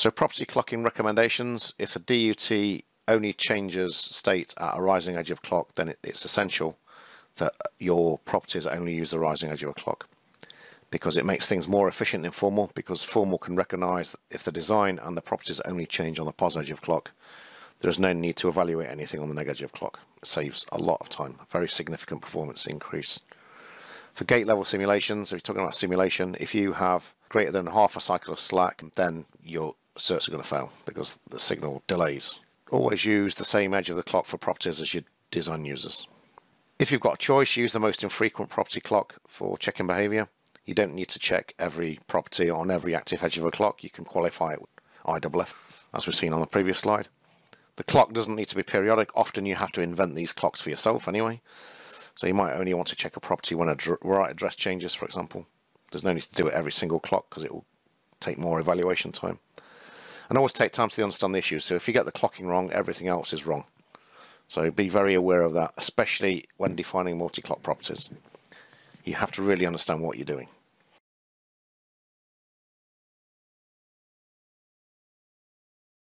So property clocking recommendations, if a DUT only changes state at a rising edge of clock, then it, it's essential that your properties only use the rising edge of a clock because it makes things more efficient in formal because formal can recognize if the design and the properties only change on the positive edge of clock. There is no need to evaluate anything on the negative clock. It saves a lot of time very significant performance increase. For gate level simulations if you're talking about simulation if you have greater than half a cycle of slack then your certs are going to fail because the signal delays always use the same edge of the clock for properties as your design users if you've got a choice, use the most infrequent property clock for checking behavior. You don't need to check every property on every active edge of a clock. You can qualify it with IFF, as we've seen on the previous slide. The clock doesn't need to be periodic. Often you have to invent these clocks for yourself anyway. So you might only want to check a property when a write address changes, for example. There's no need to do it every single clock because it will take more evaluation time. And always take time to understand the issue. So if you get the clocking wrong, everything else is wrong. So be very aware of that, especially when defining multi-clock properties. You have to really understand what you're doing.